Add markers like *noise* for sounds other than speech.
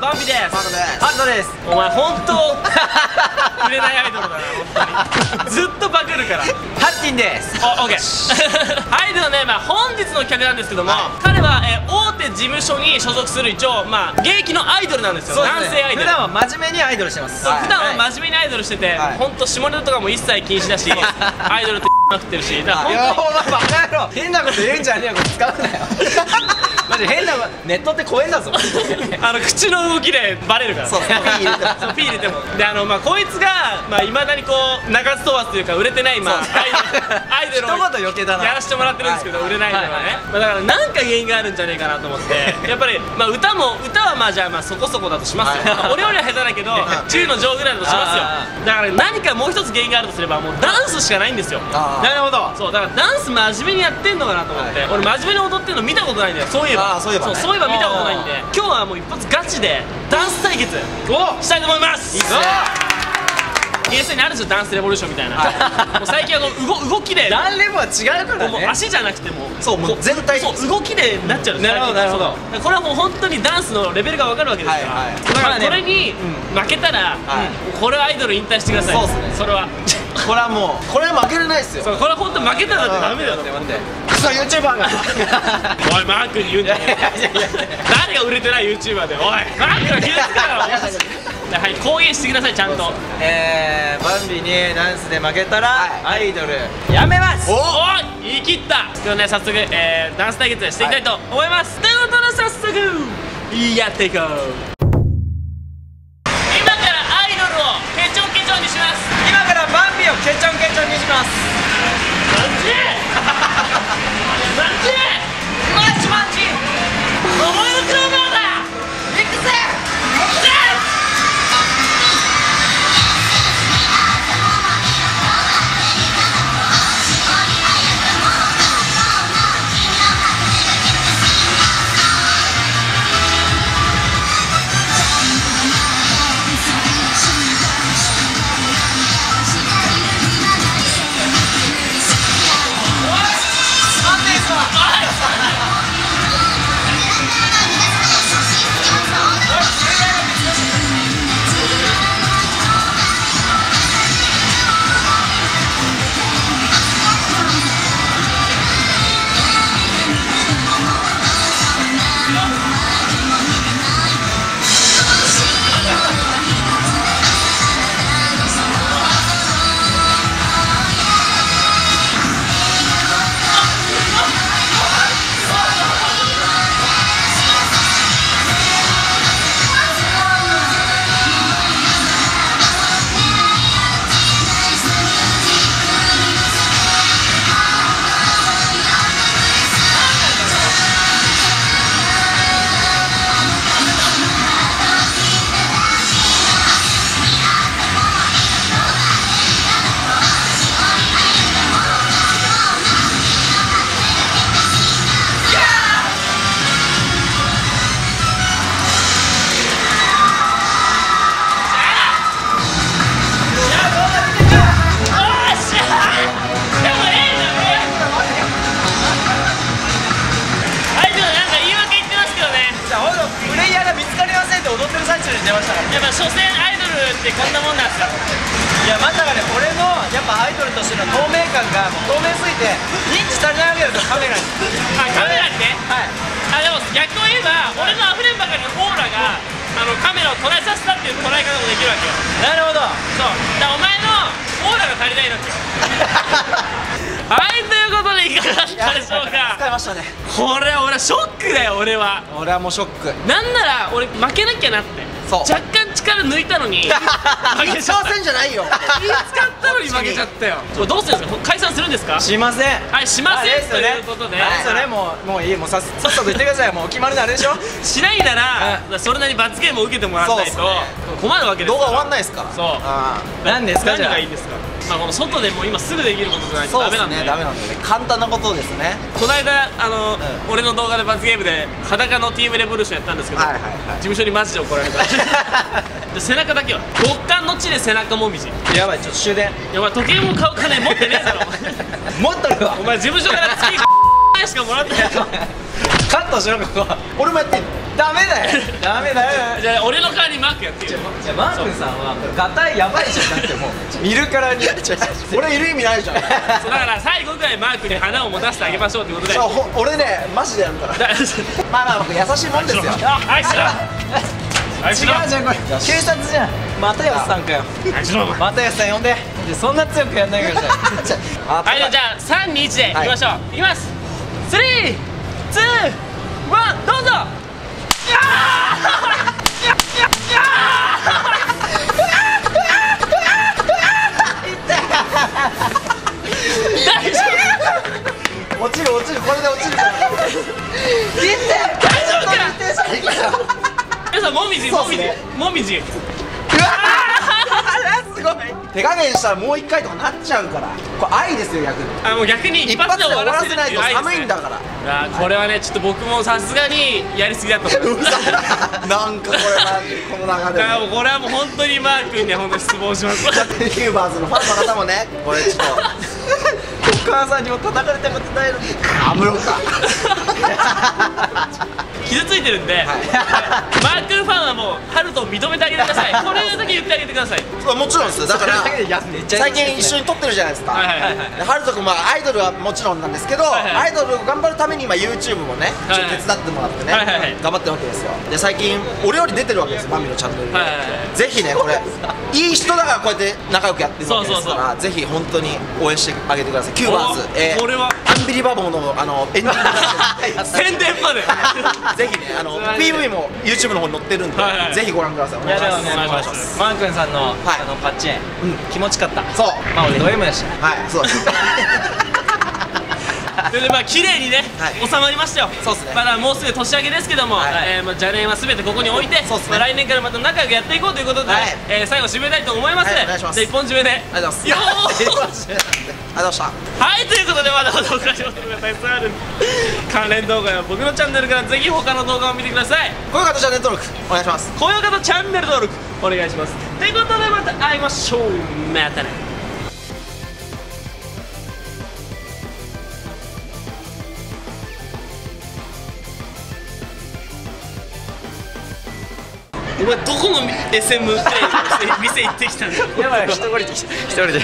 バンビです。マコです。ハルトです。お前本当？*laughs* 売れないアイドルだな本当に。ずっとバグるから。ハッティンです。お、オッケー。はい、ではね、まあ、本日の客なんですけども、は彼は、えー大手事務所に所属する一応、まあ、現役のアイドルなんですよ。男性アイドル。普段は真面目にアイドルしてます。そう普段ははい。真面目にアイドルしてて、はい。ほんと下ネタとかも一切禁止だし、*laughs* アイドルってまくってるし、だからいやお前バカ野郎。変なこと言うんじゃねえよ。これ使うなよ。*laughs* マジ変ネットって怖えんだぞ。*laughs* あの口の動きでバレるから。そうそう *laughs* ピー入れても。であのまあこいつがまあ未だにこう鳴かず飛ばすというか売れてないまあ *laughs* アイドルをやらせてもらってるんですけど、はい。売れないのはね、はいはいまあ、だから何か原因があるんじゃねえかなと思って。やっぱりまあ歌も歌はまあじゃあまあそこそこだとしますよ、はい。まあ俺よりは下手だけど中の上ぐらいだとしますよ。あだから何かもう一つ原因があるとすればもうダンスしかないんですよ。なるほど。そうだからダンス真面目にやってんのかなと思って、はい俺真面目に踊ってんの見たことないんだよ。そういえば。そういえば。ねそうそういえば見たことないんで。今日はもう一発ガチでダンス対決したいと思います。いいっすね。ゲーセンにあるんですよダンスレボリューションみたいな、もう最近あの動動きで。ダンレボは違うからね。もう足じゃなくても。そうもう全体。そう動きでなっちゃうなるほどなるほど。これはもう本当にダンスのレベルが分かるわけですから、はいはい。だからまあねこれに負けたら、はい。うんこれはアイドル引退してください。そうっすね。それはこれはもうこれは負けれないっすよ。そうこれは本当負けたらってダメだって待って。クソ YouTuber が。*laughs* おいマークに言うんじゃねえ誰が売れてない YouTuber でおいマークが傷つくからはい公言してくださいちゃんと。えー、バンビにダンスで負けたら、アイドル。やめます。おお言い切った。今日ね早速、えー、ダンス対決していきたいと思います、ということで早速やっていこうンってこんなもんなんですよいやまさかね俺のやっぱアイドルとしての透明感がもう透明すぎて認知されないわけですよカメラにあカメラってはい。あでも逆を言えば俺の溢れんばかりのオーラがあのカメラを捉えさせたっていう捉え方もできるわけよ。なるほど。そう。だお前のオーラが足りないんですよ。*laughs* はいということでいかがだったでしょう使かいましたね。これ俺はショックだよ俺は。俺はもうショック。なんなら俺負けなきゃなって。そう。若干力抜いたのに。負けちゃった1%じゃないよ気使ったのに負けちゃったよこれどうするんですか解散するんですかしませんはいしませんですよねということでそれねもうもういいもうささっさと言ってくださいもう決まるのあれでしょしないならそれなりに罰ゲームを受けてもらわないとそう困るわけです動画終わんないですかそうああ何ですかじゃあ何がいいんですかまあこの外でも今すぐできることじゃないとダメなんでねダメなんで。ね簡単なことですね。この間あの、ん。俺の動画で罰ゲームで裸の TM レボリューションやったんですけど、はいはいはい。事務所にマジで怒られた。*laughs* で背中だけは極寒の地で背中もみじ。いやばいちょっと終電。やお前時計も買う金持ってねえだろ。*laughs* 持っとるわ。お前事務所から月 *laughs* しかもらってないぞ。カットしろここ。俺もやってダメだよ。ダメだよマークやってよじゃあマー君さんはガタイやばいじゃん。だってもう見るからに。*laughs* 俺いる意味ないじゃん。そうだから最後ぐらいマークに花を持たせてあげましょうってことで。*laughs* そうほ俺ねマジでやるから。だまあまあ僕優しいもんですよ。はいしろ。*laughs* 違うじゃんこれ。警察じゃん。又吉さんかよ。又吉さん呼んで。でそんな強くやんないでくださいあはいじゃあ321でいきましょう、い、きます。321どうぞみじもみじもみじ。すごい。手加減したらもう一回とかなっちゃうから。これ愛ですよ逆に。あもう逆に一一発で終わらせないと寒いんだかかららこれはねちょっと僕もさすがにやりすぎだと思いますなんかこれマジこの流れもうこれはもう本当にマー君には本当に失望します。ューバーズのファンの方もねこれちょっとお母さんにも叩かれたことないのに。*laughs* か *laughs* 傷ついてるんで、マー君認めてあげてください。これだけ言ってあげてください。そうもちろんですよ。だから最近一緒に撮ってるじゃないですか。はいはいはいでハルト君まあアイドルはもちろんなんですけど、はいはいアイドルを頑張るために今 YouTube もねちょっと手伝ってもらってね、はいはいはい。頑張ってるわけですよ。で最近俺より出てるわけですよマミのチャンネルで、はいはいはい。ぜひねこれいい人だからこうやって仲良くやってるわけですかそうそうらぜひ本当に応援してあげてください。キューバーズお、えーこれはアンビリバボーのあのエンディング *laughs* 宣伝まで。*laughs* ぜひねあの PV も YouTube の方に載ってるんで、はいはい。ぜひご覧くださいお願いします。いお願いします。マー君さんの、はい。あのパッチン、気持ちかった。そう。まあ俺ド M でし。たはいそうです *laughs* ででまあ綺麗にね、はい。収まりましたよ。そうっすね。まだもうすぐ年明けですけども、はい。えーまあ、邪念は全てここに置いてそうっすね。まあ、来年からまた仲良くやっていこうということで、はい。えー最後締めたいと思います、はいお願いします。じゃあ一本締めで。ありがとうございよます。ー *laughs* ありがとうございました。はいということでまだまだ他にも動画たくさんある関連動画は僕のチャンネルからぜひ他の動画を見てください。こういう方チャンネル登録お願いします。高評価とチャンネル登録お願いします。ということでまた会いましょう。またね。お前どこの SM 店行ってきたんだよやばい。人降りてきた一人で